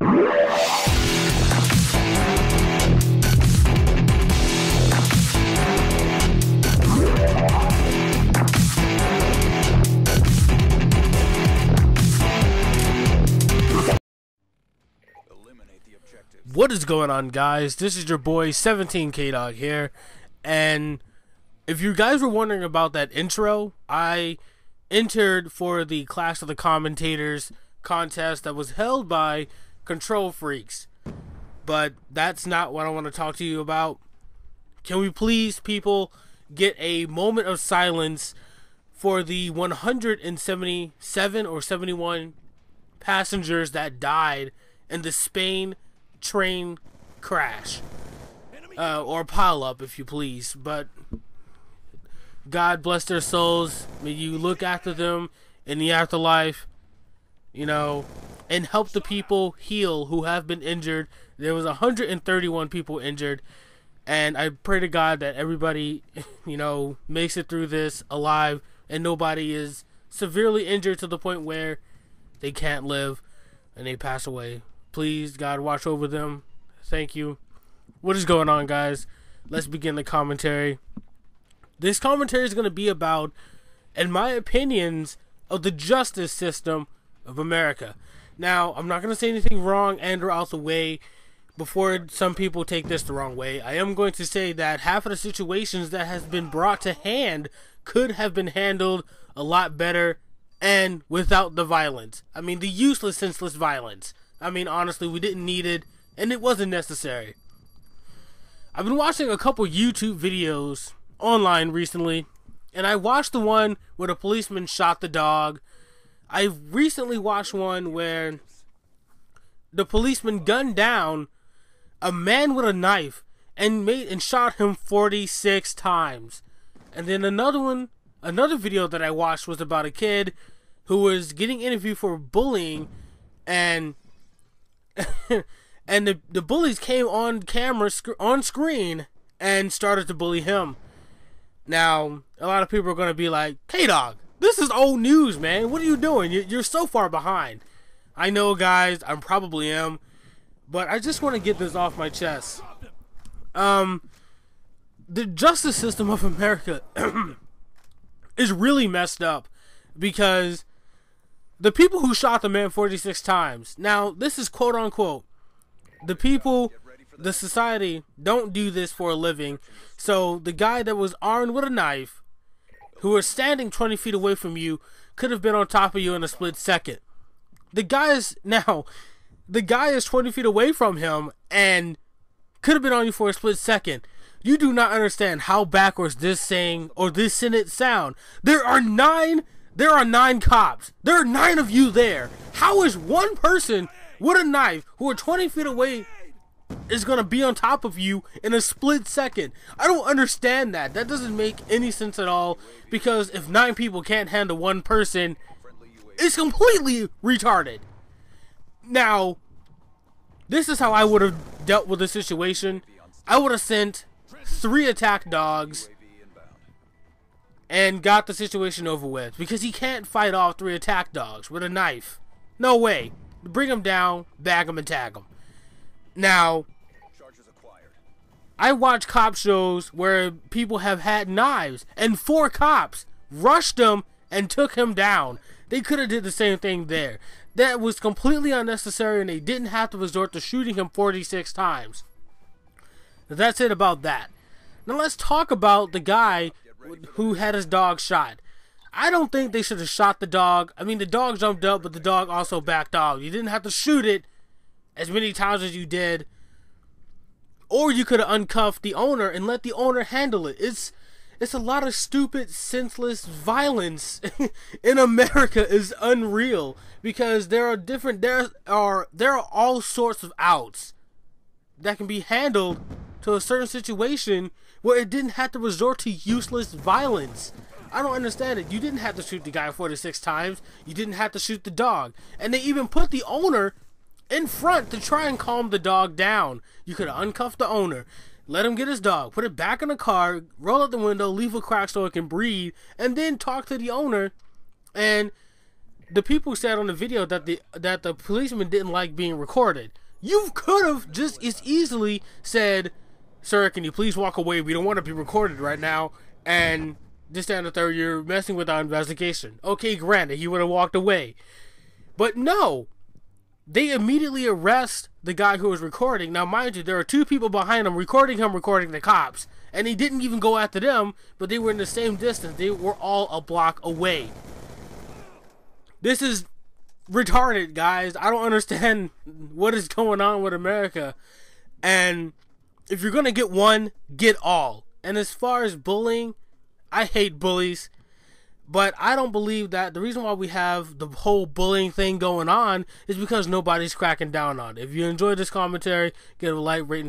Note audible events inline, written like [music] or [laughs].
What is going on, guys? This is your boy 17K Dog here, and if you guys were wondering about that intro, I entered for the Clash of the Commentators contest that was held by Control Freaks, but that's not what I want to talk to you about. Can we please, people, get a moment of silence for the 177 or 71 passengers that died in the Spain train crash uh, or pile up, if you please. But God bless their souls. May you look after them in the afterlife, you know, and help the people heal who have been injured. There was 131 people injured, and I pray to God that everybody, [laughs] you know, makes it through this alive and nobody is severely injured to the point where they can't live and they pass away. Please, God, watch over them. Thank you. What is going on, guys? Let's begin the commentary. This commentary is going to be about, in my opinions, of the justice system of America. Now, I'm not going to say anything wrong and or out the way before some people take this the wrong way. I am going to say that half of the situations that has been brought to hand could have been handled a lot better and without the violence. I mean, the useless, senseless violence. I mean, honestly, we didn't need it, and it wasn't necessary. I've been watching a couple YouTube videos online recently, and I watched the one where the policeman shot the dog. I recently watched one where the policeman gunned down a man with a knife and made and shot him 46 times. And then another one, another video that I watched was about a kid who was getting interviewed for bullying and [laughs] and the the bullies came on camera sc- on screen and started to bully him. Now, a lot of people are going to be like, "Hey dog, this is old news, man. What are you doing? You're so far behind." I know, guys, I probably am, but I just want to get this off my chest. Um the justice system of America [clears throat] is really messed up because the people who shot the man 46 times. Now, this is quote unquote. The people, the society, don't do this for a living. So, the guy that was armed with a knife, who was standing 20 feet away from you, could have been on top of you in a split second. The guy is, [laughs] now, the guy is 20 feet away from him and could have been on you for a split second. You do not understand how backwards this saying or this sentence sound. There are nine there are nine cops. There are nine of you there. How is one person with a knife who are 20 feet away is gonna be on top of you in a split second? I don't understand that. That doesn't make any sense at all. Because if nine people can't handle one person, it's completely retarded. Now, this is how I would have dealt with the situation. I would have sent three attack dogs and got the situation over with because he can't fight off three attack dogs with a knife. No way. Bring him down, bag him, and tag him. Now, I watch cop shows where people have had knives and four cops rushed him and took him down. They could have did the same thing there. That was completely unnecessary and they didn't have to resort to shooting him 46 times. That's it about that. Now let's talk about the guy who had his dog shot. I don't think they should have shot the dog. I mean, the dog jumped up, but the dog also backed off. You didn't have to shoot it as many times as you did. Or you could have uncuffed the owner and let the owner handle it. It's it's a lot of stupid, senseless violence [laughs] in America is unreal because there are different there are there are all sorts of outs that can be handled to a certain situation where it didn't have to resort to useless violence. I don't understand it. You didn't have to shoot the guy 46 times. You didn't have to shoot the dog. And they even put the owner in front to try and calm the dog down. You could have uncuffed the owner, let him get his dog, put it back in the car, roll out the window, leave a crack so it can breathe, and then talk to the owner and the people said on the video that the that the policeman didn't like being recorded. You could have just as easily said, "Sir, can you please walk away? We don't want to be recorded right now." And this and the third, you're messing with our investigation. Okay, granted, he would have walked away, but no, they immediately arrest the guy who was recording. Now, mind you, there are two people behind him recording him, recording the cops, and he didn't even go after them, but they were in the same distance. They were all a block away. This is retarded, guys. I don't understand [laughs] what is going on with America. And if you're gonna get one, get all. And as far as bullying, I hate bullies. But I don't believe that the reason why we have the whole bullying thing going on is because nobody's cracking down on it. If you enjoyed this commentary, give a like, rate, and